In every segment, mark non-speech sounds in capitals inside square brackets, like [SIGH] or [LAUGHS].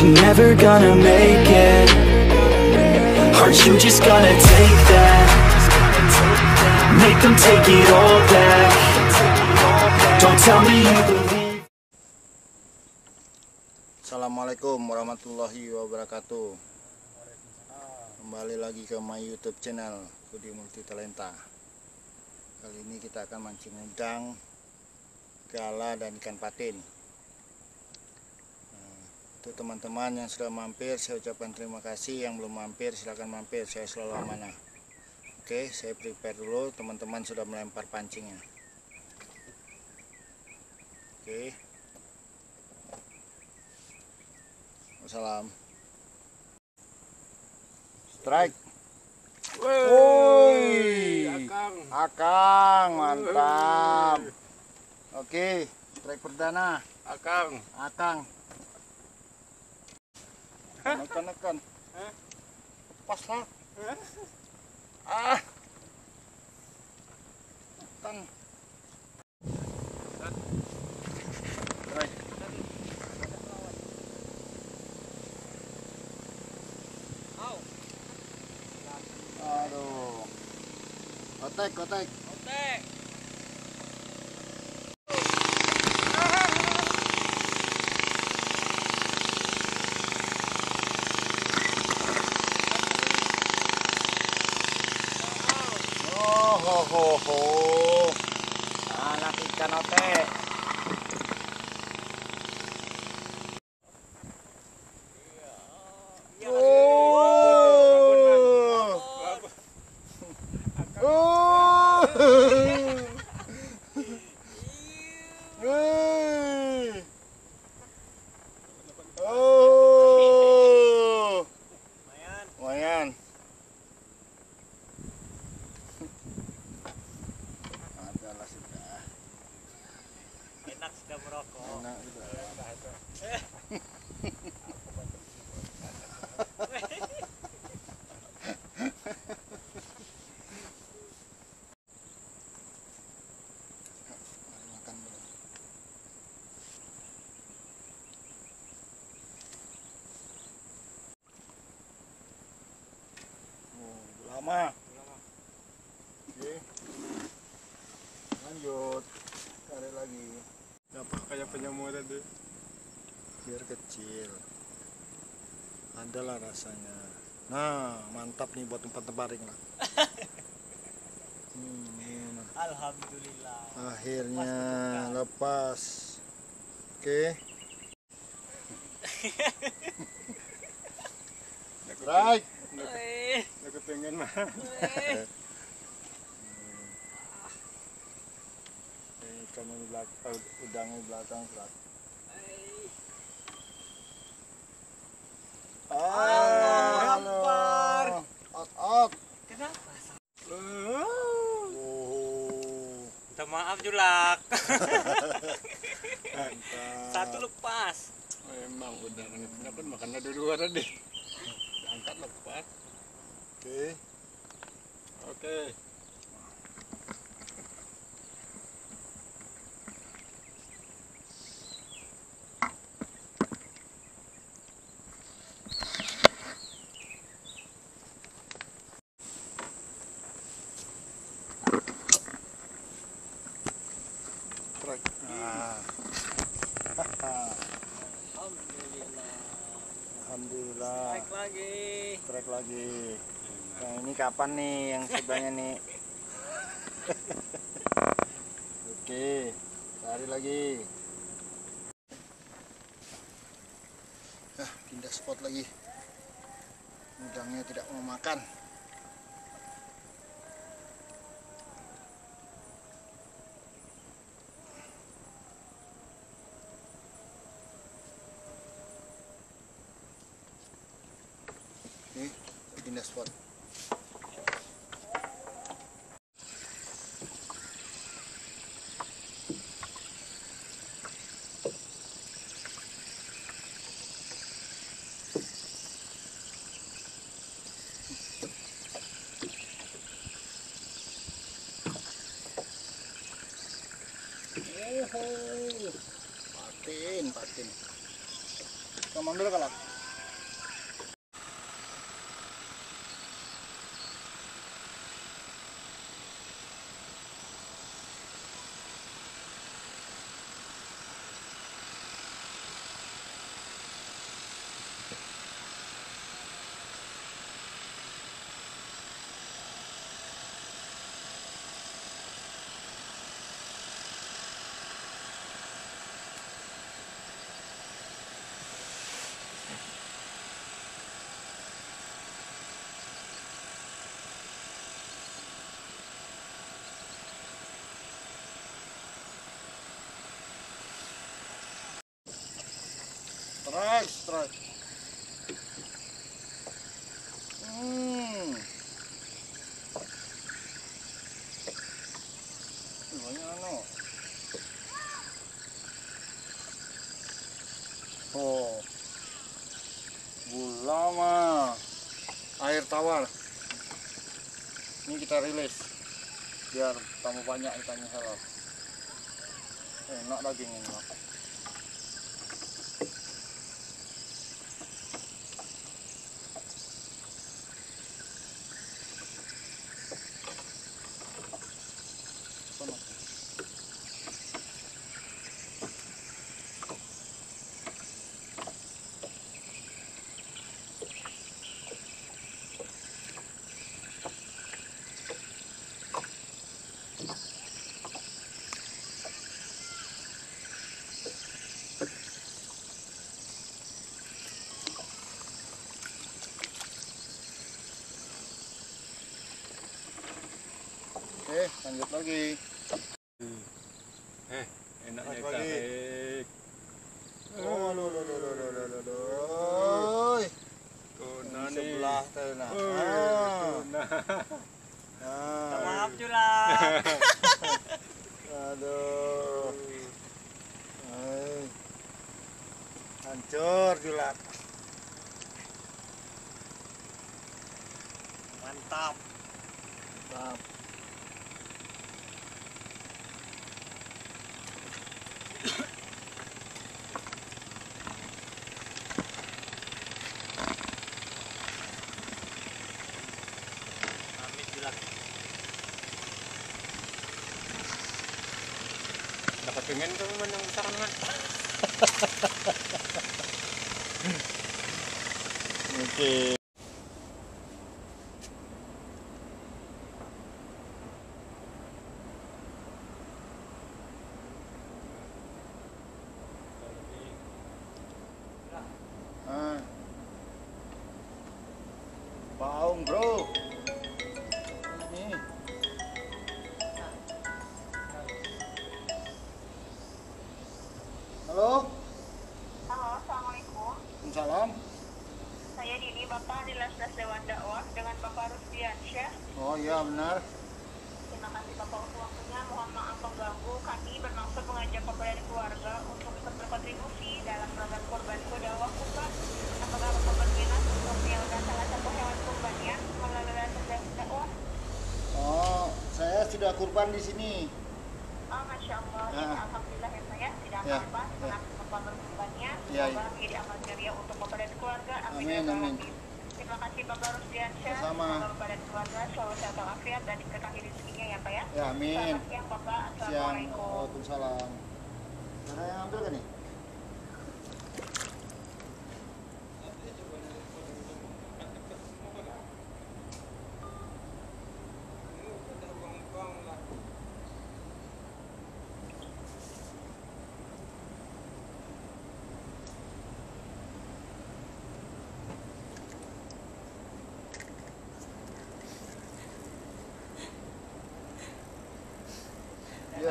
you're never gonna make it? Are you just gonna take that? Make them take it all back. Don't tell me you Assalamualaikum warahmatullahi wabarakatuh. Kembali lagi ke my youtube channel Kudi Multi Talenta Kali ini kita akan mancing udang Gala dan ikan patin Untuk teman-teman yang sudah mampir Saya ucapkan terima kasih Yang belum mampir silahkan mampir Saya selalu amanah Oke saya prepare dulu Teman-teman sudah melempar pancingnya Oke Wassalam. Strike. Woi. Akang. Akang, mantap. Oke, strike perdana. Akang. Akang. Nekan-nekan. Pas lah. Ah. Strike. Aduh. Kotek, kotek. Oh, ho, ho, ho. Anak ikan otek. Oh. Lama. Oke. Lanjut. Tarik lagi. Apa kayak penyamur tadi? Biar kecil. Adalah rasanya. Nah, mantap nih buat tempat tebaring lah. [LAUGHS] Hmm, ini. Alhamdulillah. Akhirnya lepas. Oke. [LAUGHS] Right. Pengen mah. Ini kamu di belakang, udang di belakang serat. Ah, Lempar. Out, out. Kenapa? Oh, Minta maaf Julak. mantap. Satu lepas. Emang udah kan makan ada dua tadi. Angkat lepas. Oke. Oke. Strike. Ah. Alhamdulillah. Alhamdulillah. Naik lagi. Strike lagi. Nah, ini kapan nih yang sebelahnya nih? Oke, cari lagi. Ah, pindah spot lagi. Udangnya tidak mau makan. Oke, pindah spot. Patin, patin. Kamu mandul kalau. Strike hmm. Banyak anu oh. Gula mah. Air tawar. Ini kita rilis. Biar tambah banyak ikannya hello enak dagingnya Lanjut lagi. Eh, enaknya lagi. Oh, lo lo lo lo lo lo lo lo. tuna nih. sebelah tuh nah. Oh, tuna. nah. Maaf Julak. Aduh. Hancur Dengan teman yang besar man. [LAUGHS] Oke. Okay. Bapak di Lasdas Dewan Dakwah dengan Bapak Rusdiansyah. Oh iya benar. Terima kasih Bapak untuk waktunya. Mohon maaf mengganggu. Kami bermaksud mengajak Bapak dan keluarga untuk ikut berkontribusi dalam program kurban kuda Wakufa. Apakah Bapak berminat untuk menyalurkan salah satu hewan kurbannya melalui Lasdas Dakwah? Oh, saya sudah kurban di sini. Oh, Masya Allah. Ya. Ya. Alhamdulillah ya Pak ya. Tidak Ya, apa-apa. ya. Bapak berkurbannya. Ya, ya. menjadi amal jariah untuk Bapak dan keluarga. Amin. Amin, ya amin. Terima kasih Bapak Rusdiansyah. Semoga Bapak dan keluarga selalu sehat walafiat dan diberkahi rezekinya ya Pak ya. Ya, amin. Selamat siang Bapak. Assalamualaikum. Waalaikumsalam. Ada yang ambil kan nih?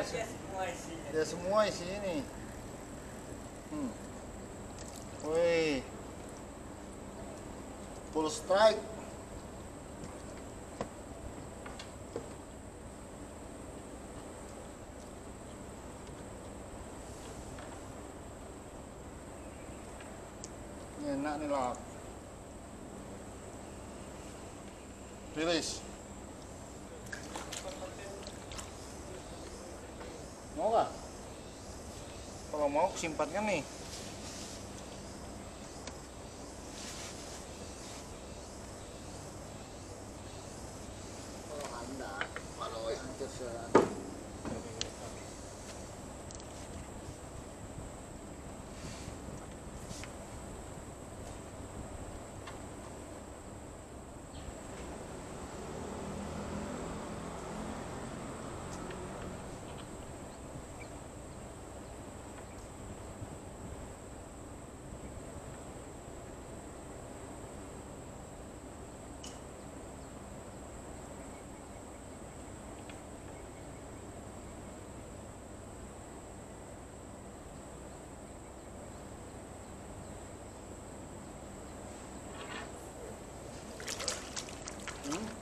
Dia, se- Dia semua isinya. dia semua isi ini. Hmm. Wih. Full strike. Ini enak nih lah. Rilis. Mau gak? Kalau mau simpankan nih. Hmm?